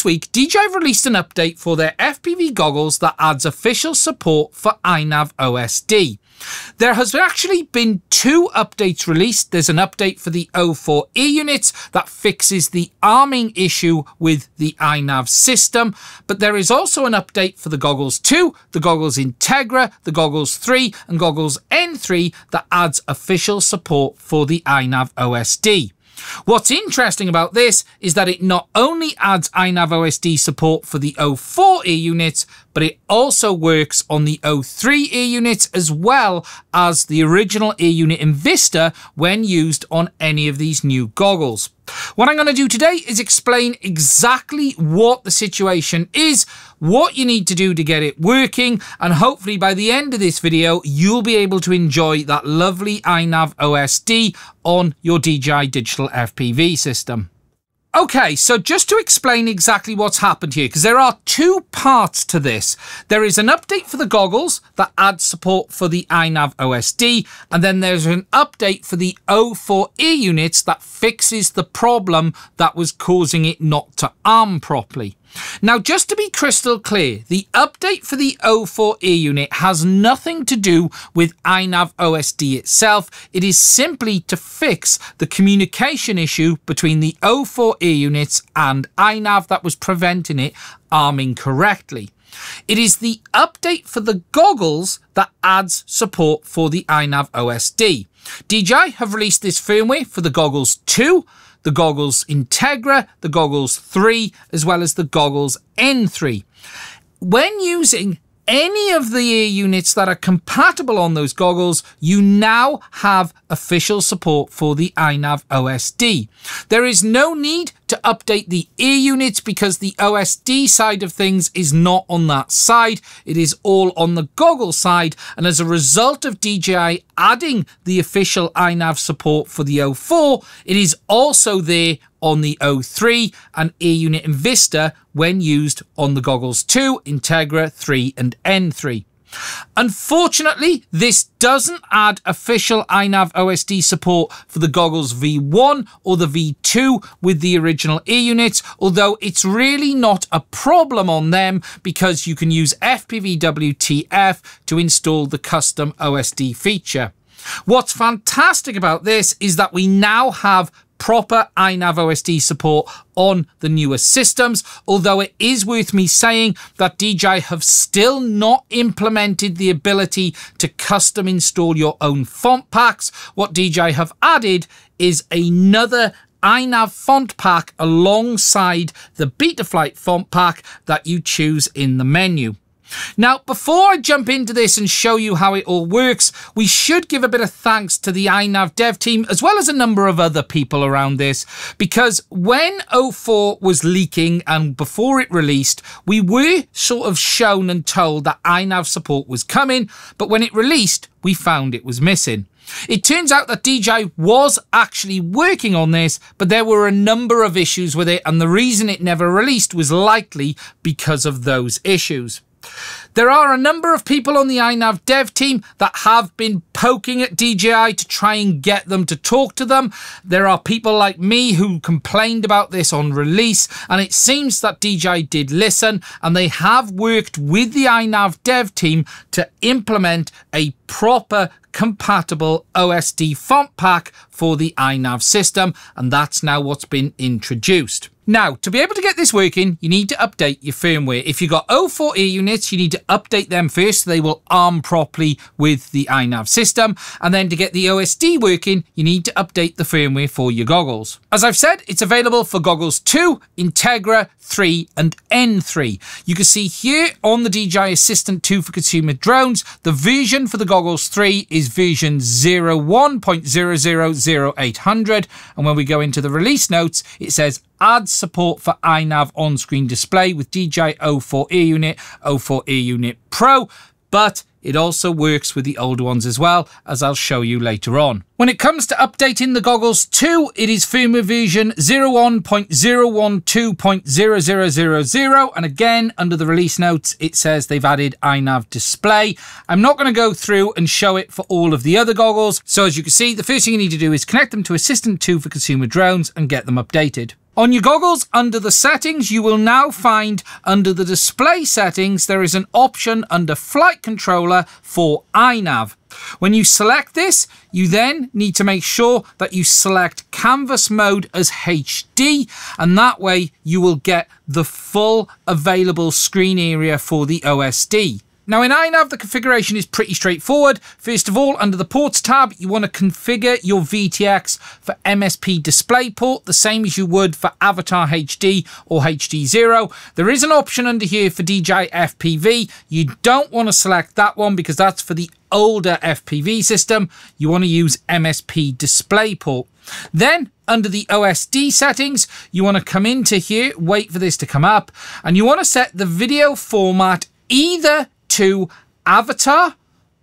this week, DJI released an update for their FPV goggles that adds official support for iNav OSD. There has actually been two updates released. There's an update for the O4 Air units that fixes the arming issue with the iNav system, but there is also an update for the Goggles 2, the Goggles Integra, the Goggles 3 and Goggles N3 that adds official support for the iNav OSD. What's interesting about this is that it not only adds iNav OSD support for the O4 Air units, but it also works on the O3 Air units as well as the original E unit in Vista when used on any of these new goggles. What I'm going to do today is explain exactly what the situation is, what you need to do to get it working, and hopefully by the end of this video, you'll be able to enjoy that lovely iNav OSD on your DJI Digital FPV system. Okay, so just to explain exactly what's happened here, because there are two parts to this. There is an update for the goggles that adds support for the iNav OSD, and then there's an update for the O4 Air units that fixes the problem that was causing it not to arm properly. Now, just to be crystal clear, the update for the O4 Air unit has nothing to do with iNav OSD itself. It is simply to fix the communication issue between the O4 Air units and iNav that was preventing it arming correctly. It is the update for the goggles that adds support for the iNav OSD. DJI have released this firmware for the goggles 2, the goggles Integra, the goggles 3, as well as the goggles N3. When using any of the air units that are compatible on those goggles, you now have official support for the iNav OSD. There is no need to update the air units because the OSD side of things is not on that side. It is all on the goggle side. And as a result of DJI adding the official iNav support for the O4, it is also there on the O3 and air unit in Vista when used on the goggles 2, Integra 3 and N3. Unfortunately, this doesn't add official iNav OSD support for the goggles V1 or the V2 with the original air units, although it's really not a problem on them because you can use FPV-WTF to install the custom OSD feature. What's fantastic about this is that we now have proper iNav OSD support on the newer systems, although it is worth me saying that DJI have still not implemented the ability to custom install your own font packs. What DJI have added is another iNav font pack alongside the Betaflight font pack that you choose in the menu. Now, before I jump into this and show you how it all works, we should give a bit of thanks to the iNav dev team as well as a number of other people around this because when O4 was leaking and before it released, we were sort of shown and told that iNav support was coming, but when it released, we found it was missing. It turns out that DJI was actually working on this, but there were a number of issues with it, and the reason it never released was likely because of those issues. There are a number of people on the iNav dev team that have been poking at DJI to try and get them to talk to them. There are people like me who complained about this on release, and it seems that DJI did listen and they have worked with the iNav dev team to implement a proper compatible OSD font pack for the iNav system, and that's now what's been introduced. Now, to be able to get this working, you need to update your firmware. If you've got O4 Air units, you need to update them first so they will arm properly with the iNav system. And then to get the OSD working, you need to update the firmware for your goggles. As I've said, it's available for goggles 2, Integra, 3 and N3. You can see here on the DJI Assistant 2 for consumer drones, the version for the goggles 3 is version 01.000800. And when we go into the release notes, it says adds support for iNav on-screen display with DJI O4 Air unit, O4 Air unit Pro, but it also works with the older ones as well, as I'll show you later on. When it comes to updating the goggles too, it is firmware version 01.012.0000 and again under the release notes it says they've added iNav display. I'm not going to go through and show it for all of the other goggles, so as you can see the first thing you need to do is connect them to Assistant 2 for consumer drones and get them updated. On your goggles, under the settings, you will now find under the display settings, there is an option under flight controller for iNav. When you select this, you then need to make sure that you select canvas mode as HD, and that way you will get the full available screen area for the OSD. Now in iNav, the configuration is pretty straightforward. First of all, under the ports tab, you want to configure your VTX for MSP display port, the same as you would for Avatar HD or HDZero. There is an option under here for DJI FPV. You don't want to select that one because that's for the older FPV system. You want to use MSP display port. Then under the OSD settings, you want to come into here, wait for this to come up, and you want to set the video format either to Avatar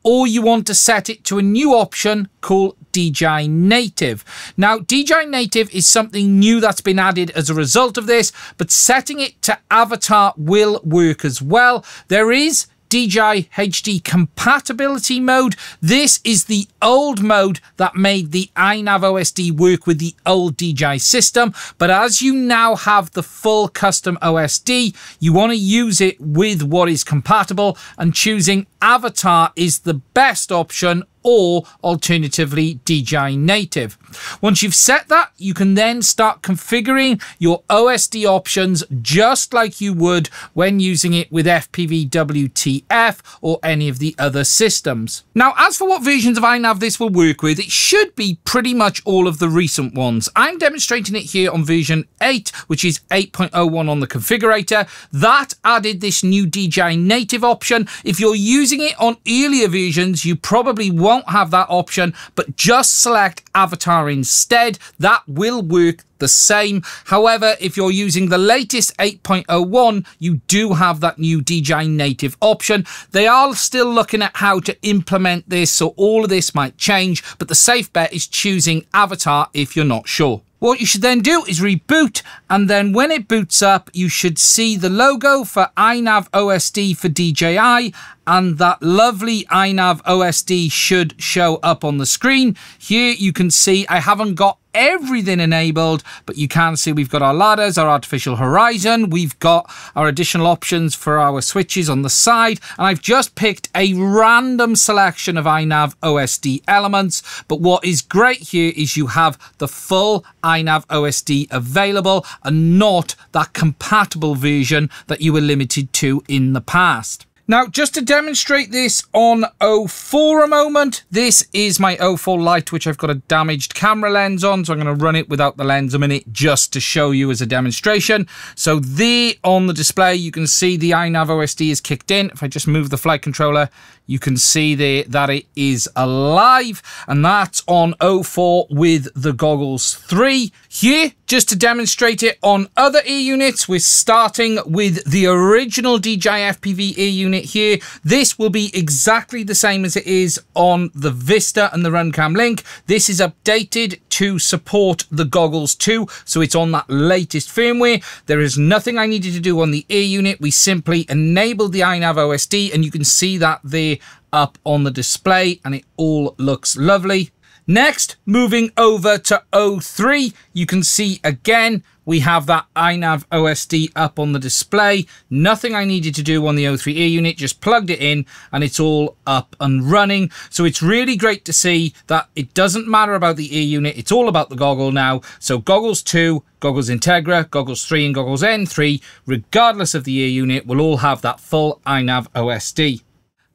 or you want to set it to a new option called DJI Native. Now, DJI Native is something new that's been added as a result of this, but setting it to Avatar will work as well. There is DJI HD compatibility mode. This is the old mode that made the iNav OSD work with the old DJI system. But as you now have the full custom OSD, you want to use it with what is compatible and choosing Avatar is the best option or alternatively DJI Native. Once you've set that, you can then start configuring your OSD options just like you would when using it with FPV WTF or any of the other systems. Now, as for what versions of iNav this will work with, it should be pretty much all of the recent ones. I'm demonstrating it here on version 8, which is 8.01 on the configurator. That added this new DJI Native option. If you're using it on earlier versions, you probably won't won't have that option, but just select Avatar instead. That will work the same. However, if you're using the latest 8.01, you do have that new DJI native option. They are still looking at how to implement this, so all of this might change, but the safe bet is choosing Avatar if you're not sure. What you should then do is reboot, and then when it boots up, you should see the logo for iNav OSD for DJI, and that lovely iNav OSD should show up on the screen. Here you can see I haven't got everything enabled, but you can see we've got our ladders, our artificial horizon, we've got our additional options for our switches on the side, and I've just picked a random selection of iNav OSD elements, but what is great here is you have the full iNav OSD available and not that compatible version that you were limited to in the past. Now, just to demonstrate this on O4 a moment, this is my O4 Lite, which I've got a damaged camera lens on, so I'm going to run it without the lens a minute just to show you as a demonstration. So there on the display, you can see the iNav OSD is kicked in. If I just move the flight controller, you can see there that it is alive, and that's on O4 with the goggles 3. Here, just to demonstrate it on other air units, we're starting with the original DJI FPV air unit here. This will be exactly the same as it is on the Vista and the RunCam Link. This is updated to support the goggles too, so it's on that latest firmware. There is nothing I needed to do on the air unit. We simply enabled the iNav OSD, and you can see that there up on the display, and it all looks lovely. Next, moving over to O3, you can see again, we have that iNav OSD up on the display. Nothing I needed to do on the O3 air unit, just plugged it in and it's all up and running. So it's really great to see that it doesn't matter about the air unit, it's all about the goggle now. So goggles 2, goggles Integra, goggles 3 and goggles N3, regardless of the air unit, will all have that full iNav OSD.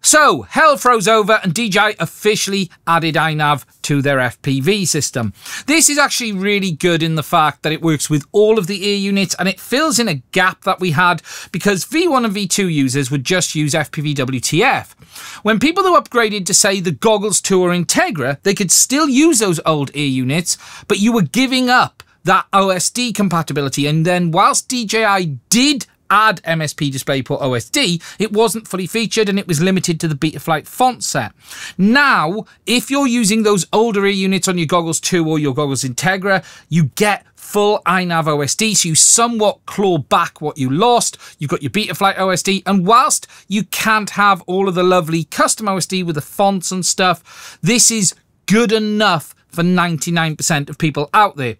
So, hell froze over and DJI officially added iNav to their FPV system. This is actually really good in the fact that it works with all of the air units and it fills in a gap that we had because V1 and V2 users would just use FPV WTF. When people who upgraded to say the Goggles 2 or Integra, they could still use those old air units, but you were giving up that OSD compatibility. And then whilst DJI did add MSP DisplayPort OSD, it wasn't fully featured and it was limited to the Betaflight font set. Now, if you're using those older units on your Goggles 2 or your Goggles Integra, you get full iNav OSD, so you somewhat claw back what you lost. You've got your Betaflight OSD, and whilst you can't have all of the lovely custom OSD with the fonts and stuff, this is good enough for 99% of people out there.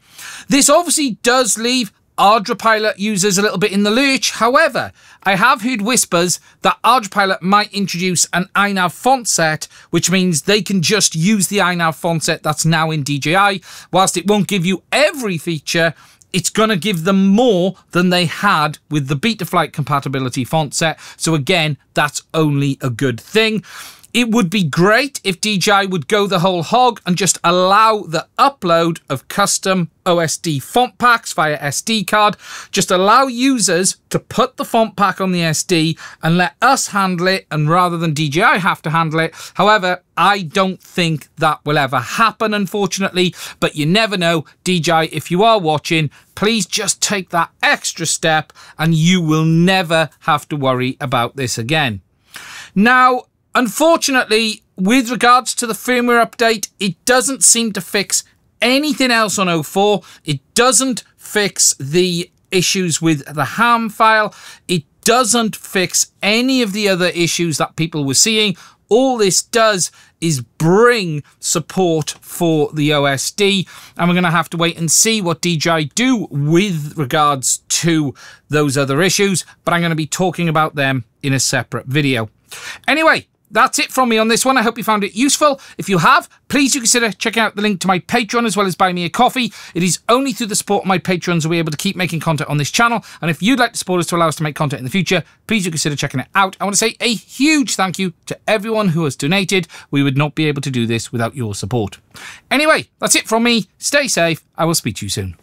This obviously does leave ArduPilot users a little bit in the lurch. However, I have heard whispers that ArduPilot might introduce an iNav font set, which means they can just use the iNav font set that's now in DJI. Whilst it won't give you every feature, it's going to give them more than they had with the Betaflight compatibility font set. So again, that's only a good thing. It would be great if DJI would go the whole hog and just allow the upload of custom OSD font packs via SD card. Just allow users to put the font pack on the SD and let us handle it, and rather than DJI have to handle it. However, I don't think that will ever happen, unfortunately, but you never know. DJI, if you are watching, please just take that extra step and you will never have to worry about this again. Now, Unfortunately, with regards to the firmware update, it doesn't seem to fix anything else on O4. It doesn't fix the issues with the ham file. It doesn't fix any of the other issues that people were seeing. All this does is bring support for the OSD, and we're going to have to wait and see what DJI do with regards to those other issues, but I'm going to be talking about them in a separate video. Anyway, that's it from me on this one. I hope you found it useful. If you have, please do consider checking out the link to my Patreon as well as buy me a coffee. It is only through the support of my patrons that we're able to keep making content on this channel. And if you'd like to support us to allow us to make content in the future, please do consider checking it out. I want to say a huge thank you to everyone who has donated. We would not be able to do this without your support. Anyway, that's it from me. Stay safe. I will speak to you soon.